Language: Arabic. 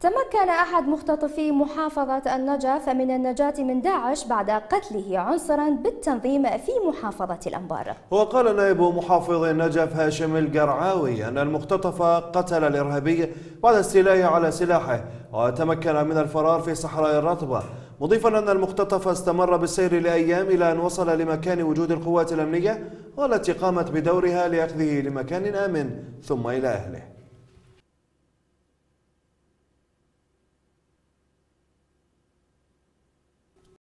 تمكن أحد مختطفي محافظة النجف من النجاة من داعش بعد قتله عنصرا بالتنظيم في محافظة الأنبار. وقال نائب محافظ النجف هاشم القرعاوي أن المختطف قتل الإرهابي بعد استيلائه على سلاحه وتمكن من الفرار في صحراء الرطبة مضيفا أن المختطف استمر بالسير لأيام إلى أن وصل لمكان وجود القوات الأمنية والتي قامت بدورها لأخذه لمكان آمن ثم إلى أهله.